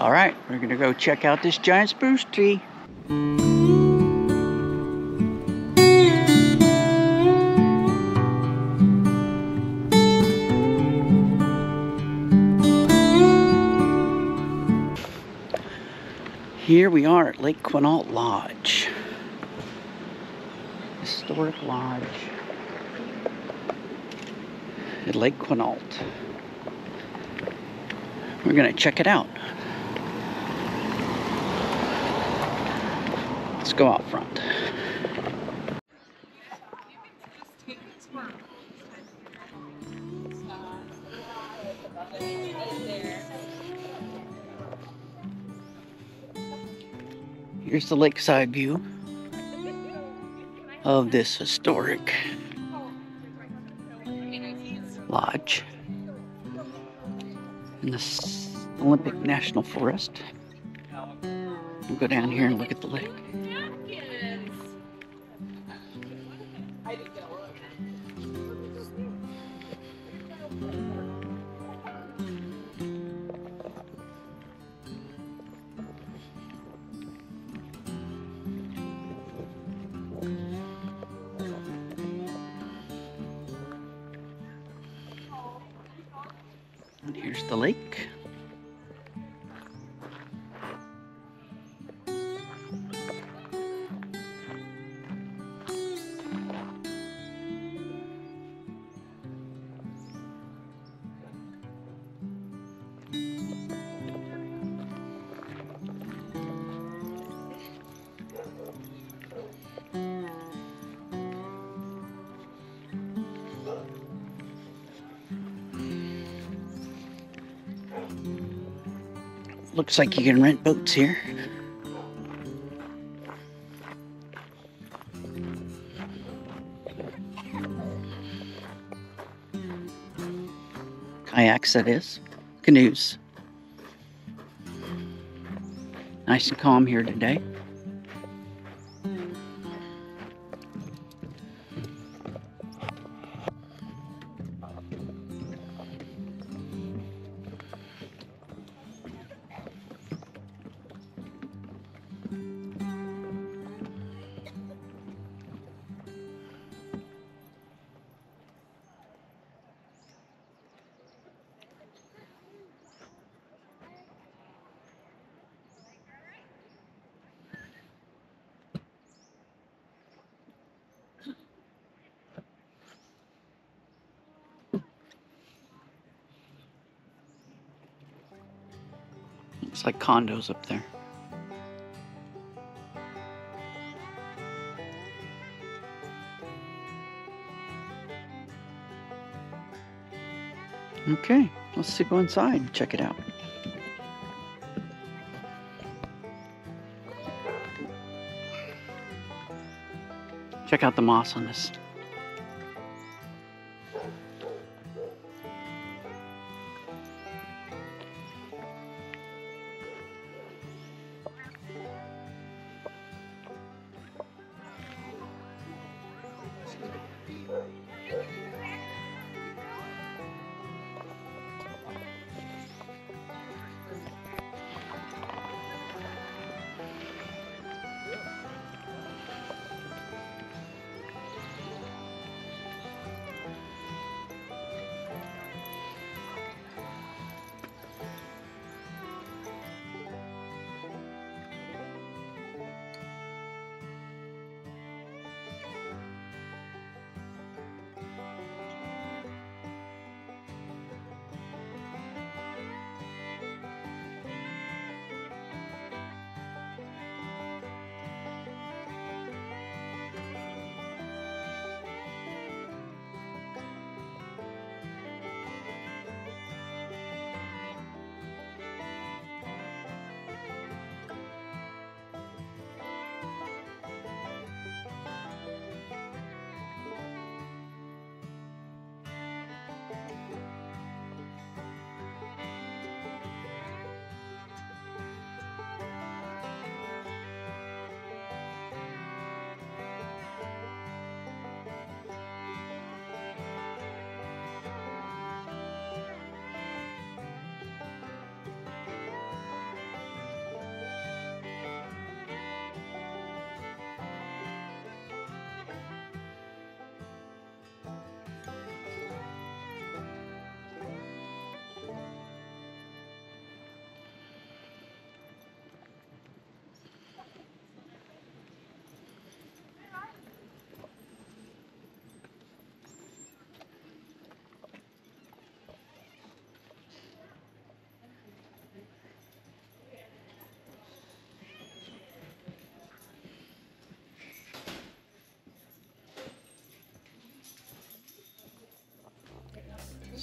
All right, we're gonna go check out this giant spruce tree. Here we are at Lake Quinault Lodge. Historic Lodge at Lake Quinault. We're gonna check it out. Let's go out front. Here's the lakeside view of this historic lodge in the Olympic National Forest. We'll go down here and look at the lake. The lake. Looks like you can rent boats here. Kayaks, that is. Canoes. Nice and calm here today. Looks like condos up there. Okay, let's see go inside and check it out. Check out the moss on this.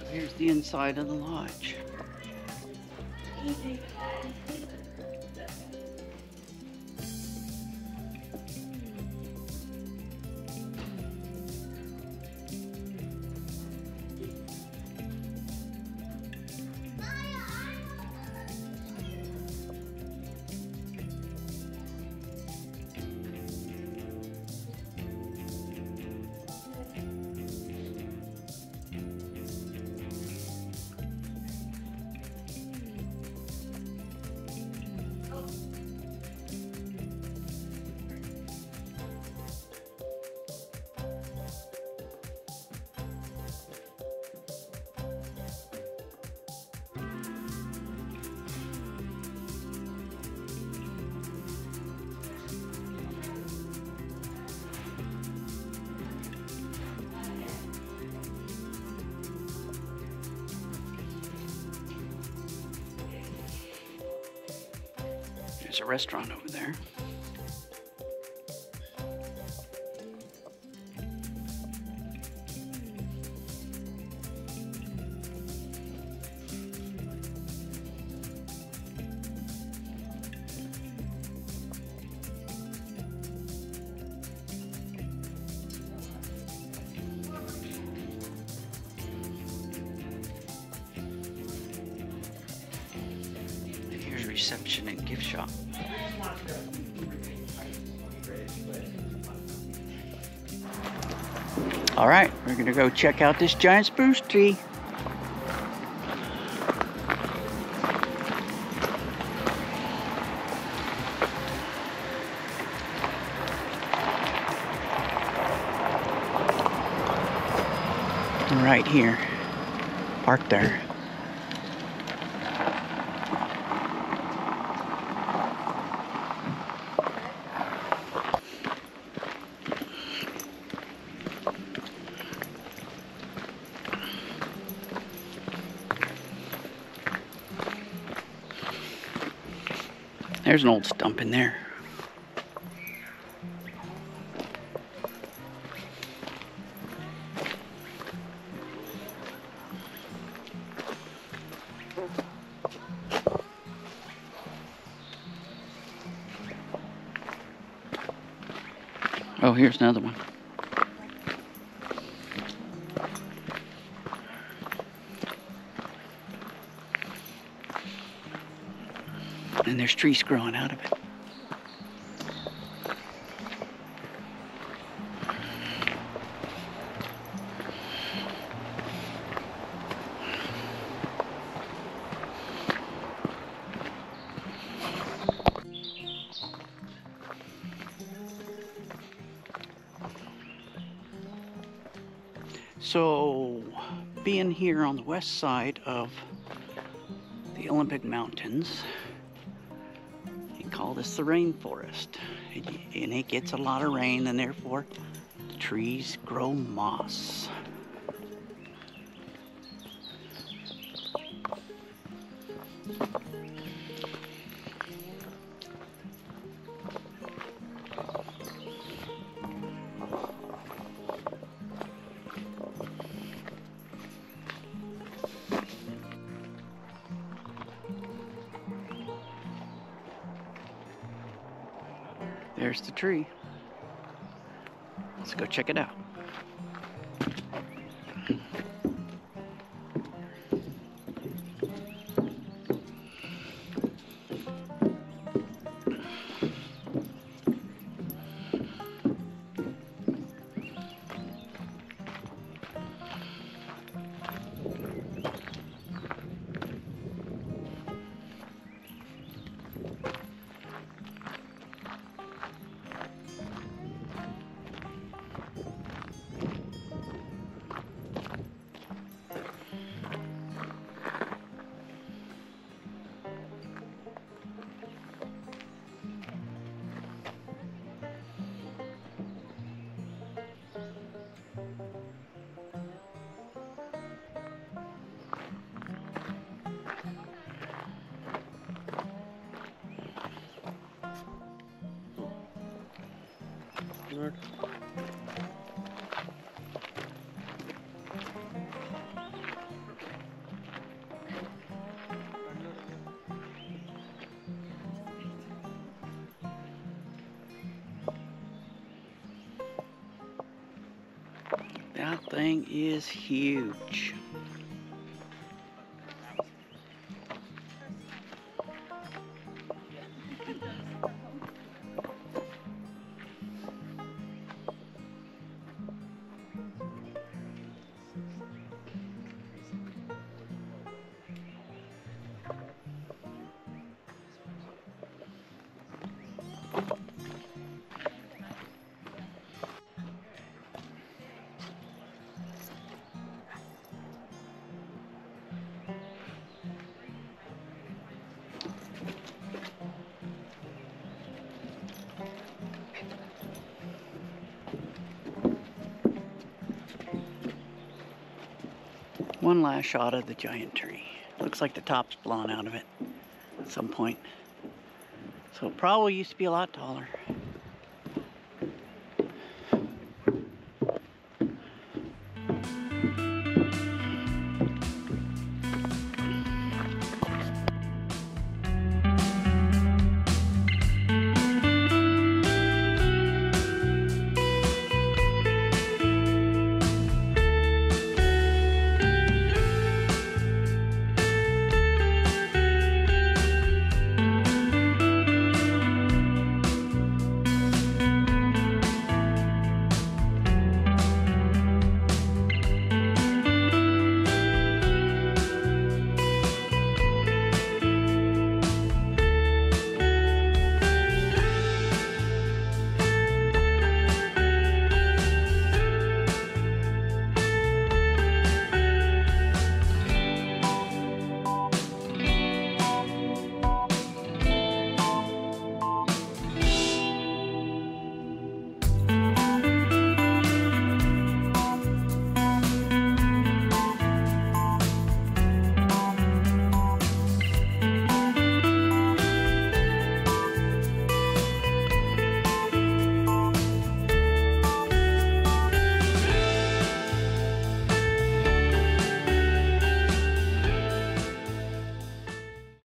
So here's the inside of the lodge. There's a restaurant over there. Reception and gift shop. All right, we're gonna go check out this giant spruce tree. Right here, park there. There's an old stump in there. Oh, here's another one. Trees growing out of it. So, being here on the west side of the Olympic Mountains, they call this the rainforest. And and it gets a lot of rain, and therefore the trees grow moss. There's the tree. Let's go check it out. That thing is huge. One last shot of the giant tree. Looks like the top's blown out of it at some point. So it probably used to be a lot taller.